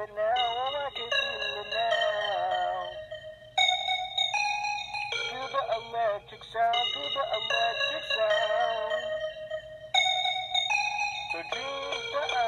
it now. Oh, I can feel it now. Feel the electric sound. Feel the electric sound. The dreams that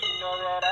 you know that I